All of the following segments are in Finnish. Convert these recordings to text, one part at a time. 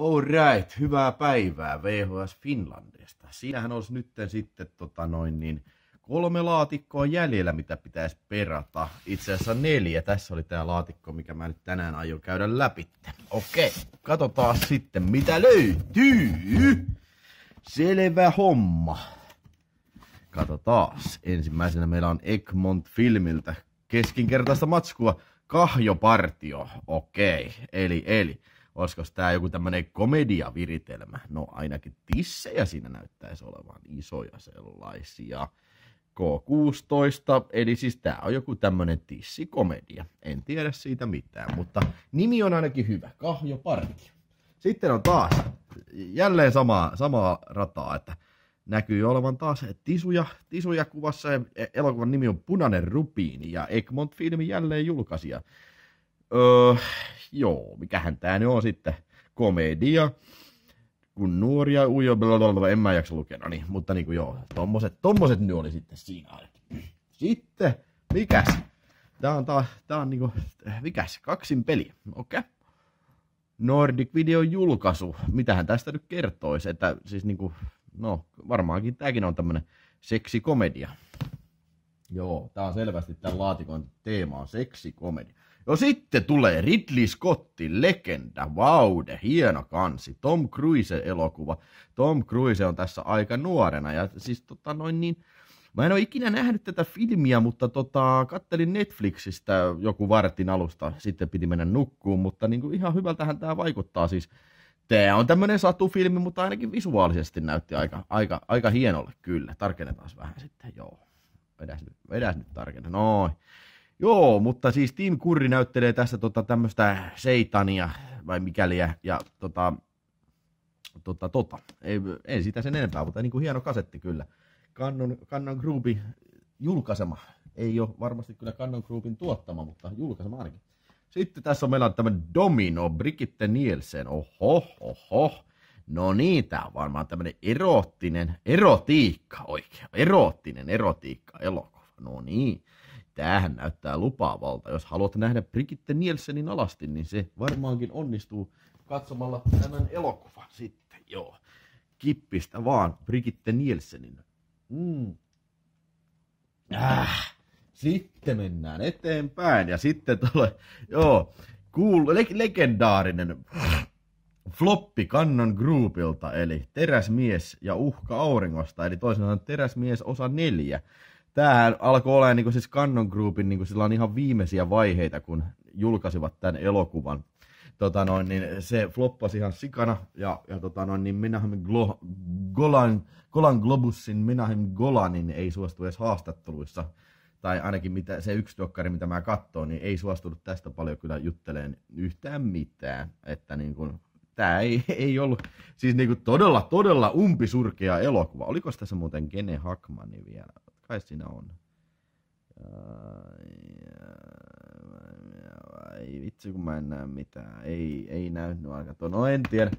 Alright, hyvää päivää VHS Finlandista. Siinähän olisi nyt sitten tota noin niin, kolme laatikkoa jäljellä, mitä pitäisi perata. Itse asiassa neljä. Tässä oli tämä laatikko, mikä mä nyt tänään aion käydä läpi. Okei, katsotaan sitten mitä löytyy. Selvä homma. Katsotaan. Ensimmäisenä meillä on Egmont Filmiltä keskinkertaista matskua Kahjopartio. Okei, eli eli olisiko tämä joku tämmöinen komediaviritelmä? No ainakin tissejä siinä näyttäisi olevan, isoja sellaisia. K16, eli siis tämä on joku tämmöinen tissikomedia. En tiedä siitä mitään, mutta nimi on ainakin hyvä, Kahjo Partio. Sitten on taas jälleen sama, samaa rataa, että näkyy olevan taas tisuja, tisuja kuvassa ja elokuvan nimi on Punainen rupiini ja Egmont filmi jälleen julkaisija. Öö, joo, mikähän tää nyt on sitten, komedia, kun nuoria ujo, blablabla, en mä jaksa lukea, no niin, mutta niinku joo, tommoset, tommoset nyt oli sitten siinä Sitten, mikäs? Tää on taas, tää on niinku, mikäs, kaksin peli, okei. Okay. Nordic Video julkaisu, mitähän tästä nyt kertoisi, että siis niinku, no varmaankin tääkin on tämmönen seksikomedia. Joo, tää on selvästi tämän laatikon teema on seksikomedia. No sitten tulee Ridley Scottin legenda, vaude, hieno kansi, Tom Cruise elokuva. Tom Cruise on tässä aika nuorena ja siis tota noin niin, Mä en ole ikinä nähnyt tätä filmiä, mutta tota, kattelin Netflixistä joku vartin alusta, sitten piti mennä nukkuun, mutta niin kuin ihan hyvältähän tämä vaikuttaa siis. Tämä on tämmöinen satufilmi, mutta ainakin visuaalisesti näytti aika, aika, aika hienolle kyllä. Tarkennetaan vähän sitten, joo. Vedäs nyt, vedäs nyt tarkenna. Noin. Joo, mutta siis Tim Kurri näyttelee tässä tota, tämmöistä seitania vai mikäliä ja tota, tota, tota. Ei, ei sitä sen enempää, mutta niin kuin hieno kasetti kyllä. Kannon, Kannon Groupin julkaisema. Ei ole varmasti kyllä Kannon Groupin tuottama, mutta julkaisema ainakin. Sitten tässä on meillä tämmöinen Domino, Brigitte Nielsen. Oho, oho. No niin, tää on varmaan tämmöinen erottinen, erotiikka oikein. Erottinen erotiikka elokuva. No niin tämähän näyttää lupaavalta. Jos haluat nähdä Brigitte Nielsenin alasti, niin se varmaankin onnistuu katsomalla tämän elokuvan sitten. Joo, kippistä vaan Brigitte Nielsenin. Mm. Äh. Sitten mennään eteenpäin ja sitten tulee, joo, cool, le- legendaarinen floppi Kannon Groupilta, eli Teräsmies ja uhka auringosta, eli toisinaan Teräsmies osa neljä tämähän alkoi olla niin siis Cannon Groupin niin sillä on ihan viimeisiä vaiheita, kun julkaisivat tämän elokuvan. Tota noin, niin se floppasi ihan sikana, ja, ja tota noin, niin Menahem Glo, Golan, Golan Globusin Menahem Golanin ei suostu edes haastatteluissa, tai ainakin mitä, se yksi dokkari, mitä mä katsoin, niin ei suostunut tästä paljon kyllä jutteleen yhtään mitään, että niin kuin, tämä ei, ei ollut, siis niin kuin todella, todella umpisurkea elokuva. Oliko tässä muuten Gene Hackmani vielä? Siinä on. Ei vitsi kun mä en näe mitään. Ei, ei näy no aika No en tiedä.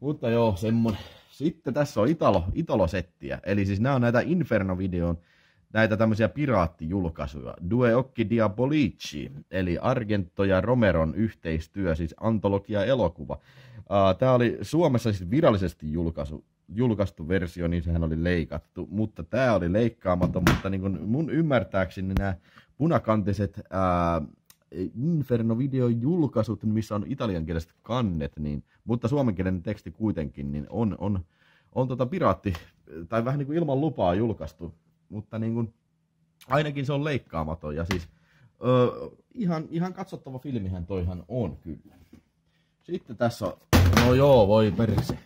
Mutta joo, semmonen. Sitten tässä on Italo, Italo-settiä. Eli siis nämä on näitä Inferno-videon näitä tämmöisiä piraattijulkaisuja. Due Occhi Diabolici, eli Argento ja Romeron yhteistyö, siis antologia-elokuva. Tämä oli Suomessa siis virallisesti julkaisu, julkaistu versio, niin sehän oli leikattu, mutta tämä oli leikkaamaton, mutta niin kuin mun ymmärtääkseni nämä punakantiset ää, Inferno-videon julkaisut, missä on italiankieliset kannet, niin, mutta suomenkielinen teksti kuitenkin, niin on, on, on tota piraatti, tai vähän niin kuin ilman lupaa julkaistu, mutta niin kuin, ainakin se on leikkaamaton, ja siis ö, ihan, ihan katsottava filmihän toihan on kyllä. Sitten tässä on, no joo, voi perse.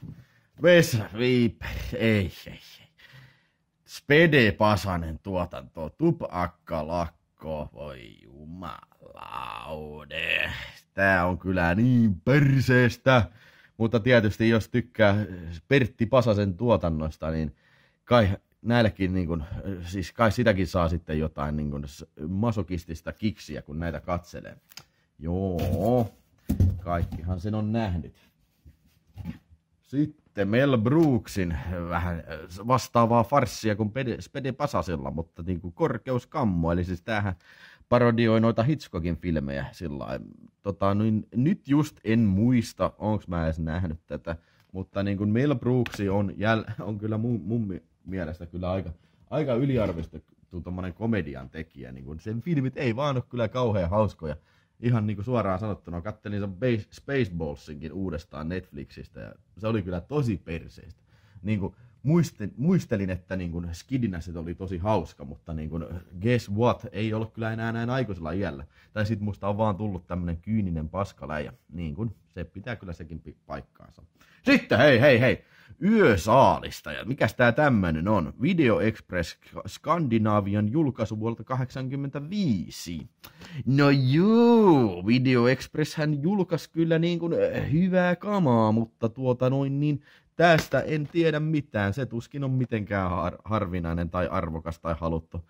Vesa Viiper, ei, ei, ei. Spede Pasanen tuotanto, Tupakka Lakko, voi jumalaude. Tää on kyllä niin perseestä. Mutta tietysti jos tykkää Pertti Pasasen tuotannosta, niin kai näillekin, niin kun, siis kai sitäkin saa sitten jotain niin kun, masokistista kiksiä, kun näitä katselee. Joo, kaikkihan sen on nähnyt. Sitten Mel Brooksin vähän vastaavaa farssia kuin Spede Pasasella, mutta niin kuin korkeuskammo, eli siis tämähän parodioi noita Hitchcockin filmejä sillä tota, niin, Nyt just en muista, onko mä edes nähnyt tätä, mutta niin kuin Mel Brooks on, jäl, on kyllä mun, mun mielestä kyllä aika, aika yliarvostettu tuommoinen komedian tekijä. Niin kuin sen filmit ei vaan ole kyllä kauhean hauskoja. Ihan niin kuin suoraan sanottuna, kattelin sen Spaceballsinkin uudestaan Netflixistä ja se oli kyllä tosi perseistä. Niin kuin, muistin, muistelin, että niin kuin Skidinä se oli tosi hauska, mutta niin kuin, guess what, ei ollut kyllä enää näin aikuisella iällä. Tai sitten musta on vaan tullut tämmönen kyyninen paskaläjä. Niin kuin, se pitää kyllä sekin paikkaansa. Sitten hei hei hei, Yösaalista. Ja mikäs tää tämmönen on? Video Express Skandinavian julkaisu vuodelta 85. No juu, Video Express hän julkaisi kyllä niin kuin eh, hyvää kamaa, mutta tuota noin niin tästä en tiedä mitään. Se tuskin on mitenkään har- harvinainen tai arvokas tai haluttu,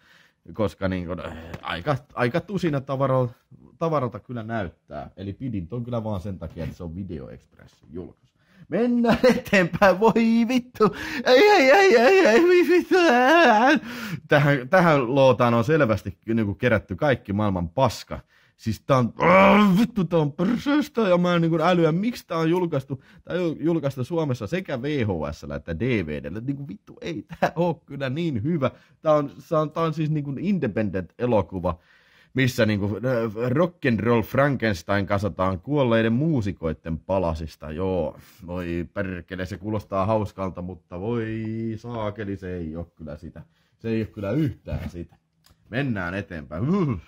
koska niin kuin, äh, aika, aika tusina tavaralta, tavaralta kyllä näyttää. Eli pidin ton kyllä vaan sen takia, että se on Video Express julkaisu. Mennään eteenpäin, voi vittu, ei, ei, ei, ei, ei, vittu. Tähän, tähän lootaan on selvästi niin kerätty kaikki maailman paska Siis tää on, äh, vittu tää on perseestä, ja mä en niin älyä, miksi tää on julkaistu, tää on julkaistu Suomessa sekä VHS että DVDllä. Niin kuin vittu, ei tää oo kyllä niin hyvä. Tää on, tää on, tää on siis niin kuin independent-elokuva, missä niin kuin rock and roll Frankenstein kasataan kuolleiden muusikoiden palasista. Joo, voi perkele, se kuulostaa hauskalta, mutta voi saakeli, se ei ole kyllä sitä. Se ei ole kyllä yhtään sitä. Mennään eteenpäin. Uh.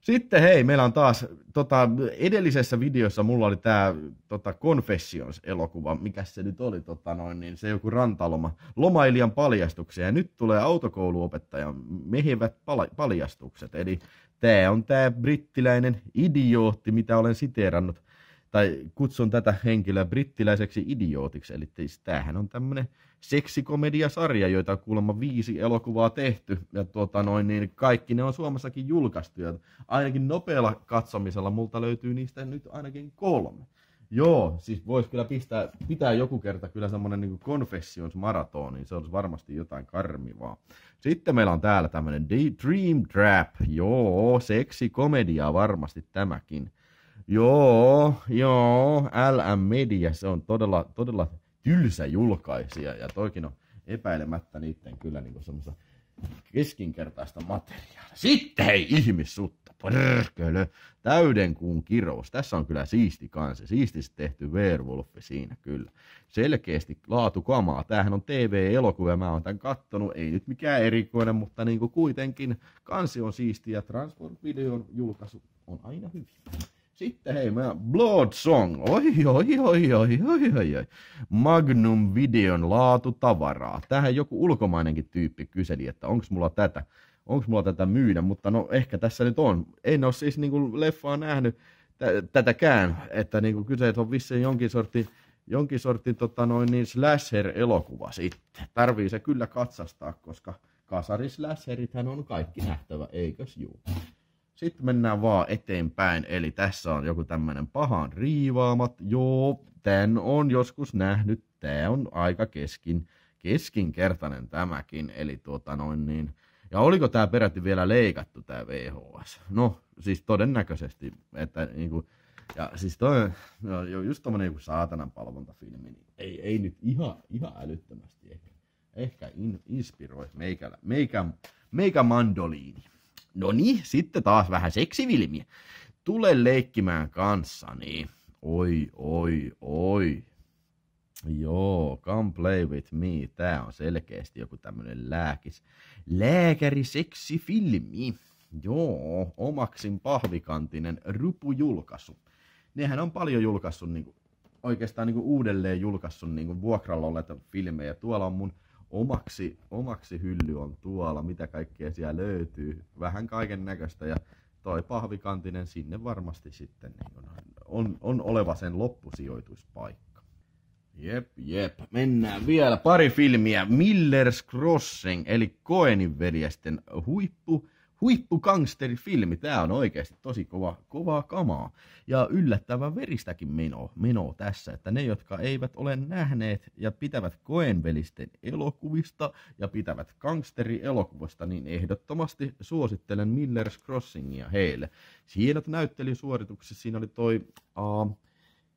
Sitten hei, meillä on taas, tota, edellisessä videossa mulla oli tämä tota, Confessions-elokuva, mikä se nyt oli, tota, noin, niin se joku rantaloma, lomailijan paljastuksia, ja nyt tulee autokouluopettajan mehevät pal- paljastukset, eli tämä on tämä brittiläinen idiootti, mitä olen siteerannut, tai kutsun tätä henkilöä brittiläiseksi idiootiksi, eli siis tämähän on tämmöinen seksikomediasarja, joita on kuulemma viisi elokuvaa tehty, ja tuota noin, niin kaikki ne on Suomessakin julkaistu, ja ainakin nopealla katsomisella multa löytyy niistä nyt ainakin kolme. Joo, siis voisi kyllä pistää, pitää joku kerta kyllä semmonen niin Confessions maraton, niin se olisi varmasti jotain karmivaa. Sitten meillä on täällä tämmönen Dream Trap, joo, seksikomedia varmasti tämäkin. Joo, joo, LM Media, se on todella, todella tylsä julkaisija, ja toikin on epäilemättä niiden kyllä niin semmoista keskinkertaista materiaalia. Sitten hei, ihmissutta, pörkölö, täyden kuun kirous. Tässä on kyllä siisti kanssa, siististi tehty Werewolfi siinä kyllä. Selkeästi laatukamaa. Tämähän on TV-elokuva, mä oon tämän kattonut, ei nyt mikään erikoinen, mutta niin kuin kuitenkin kansi on siisti ja Transform-videon julkaisu on aina hyvin. Sitten hei, mä Blood Song. Oi, oi, oi, oi, oi, oi, oi. Magnum videon laatu tavaraa. Tähän joku ulkomainenkin tyyppi kyseli, että onko mulla tätä, onko mulla tätä myydä, mutta no ehkä tässä nyt on. En ole siis niinku leffaa nähnyt t- tätäkään, että niinku kyse on vissiin jonkin sortin, jonkin sortin tota noin niin slasher-elokuva sitten. Tarvii se kyllä katsastaa, koska kasarislasherithän on kaikki nähtävä, eikös juu? Sitten mennään vaan eteenpäin, eli tässä on joku tämmönen pahan riivaamat. Joo, tän on joskus nähnyt, tää on aika keskin, keskinkertainen tämäkin, eli tuota noin niin. Ja oliko tää peräti vielä leikattu tää VHS? No, siis todennäköisesti, että niinku, ja siis toi, no, just tommonen joku saatanan palvontafilmi, niin ei, ei nyt ihan, ihan älyttömästi ehkä, ehkä in, inspiroi meikä, meikä, meikä mandoliini. No niin, sitten taas vähän seksivilmiä. Tule leikkimään kanssani. Oi, oi, oi. Joo, come play with me. Tää on selkeästi joku tämmönen lääkis. Lääkäriseksifilmi. Joo, omaksin pahvikantinen rupujulkaisu. Nehän on paljon julkaissut niin kuin, oikeastaan niin kuin uudelleen julkaissut niin kuin vuokralla olleita filmejä. Tuolla on mun omaksi, omaksi hylly on tuolla, mitä kaikkea siellä löytyy, vähän kaiken näköistä ja toi pahvikantinen sinne varmasti sitten niin on, on, on oleva sen loppusijoituspaikka. Jep, jep. Mennään vielä pari filmiä. Miller's Crossing, eli Koenin veljesten huippu, huippugangsterifilmi. Tää on oikeasti tosi kova, kovaa kamaa. Ja yllättävän veristäkin meno, meno tässä, että ne, jotka eivät ole nähneet ja pitävät koenvelisten elokuvista ja pitävät gangsteri-elokuvasta, niin ehdottomasti suosittelen Miller's Crossingia heille. Hienot näyttelysuoritukset, siinä oli toi... Uh,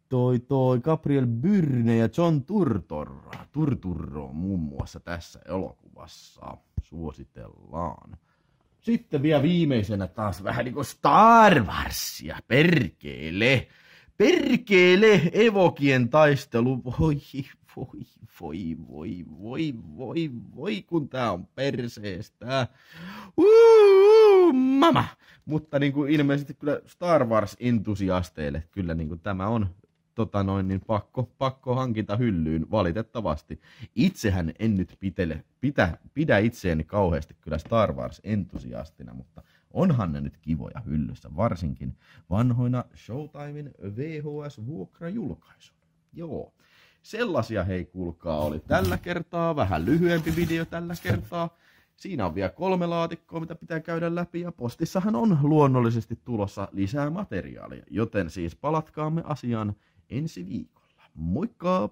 toi, toi Gabriel Byrne ja John Turturro, Turturro muun muassa tässä elokuvassa. Suositellaan. Sitten vielä viimeisenä taas vähän niin kuin Star Warsia, perkele. Perkele, Evokien taistelu, voi, voi, voi, voi, voi, voi, voi, kun tää on perseestä. Mama! Mutta niin kuin ilmeisesti kyllä Star Wars-entusiasteille kyllä niin kuin tämä on tota noin, niin pakko, pakko hankita hyllyyn valitettavasti. Itsehän en nyt pitele, pitä, pidä itseäni kauheasti kyllä Star Wars-entusiastina, mutta onhan ne nyt kivoja hyllyssä, varsinkin vanhoina Showtimein VHS-vuokrajulkaisuna. Joo, sellaisia hei kuulkaa oli tällä kertaa, vähän lyhyempi video tällä kertaa. Siinä on vielä kolme laatikkoa, mitä pitää käydä läpi, ja postissahan on luonnollisesti tulossa lisää materiaalia, joten siis palatkaamme asiaan ensi viikolla. Moikka!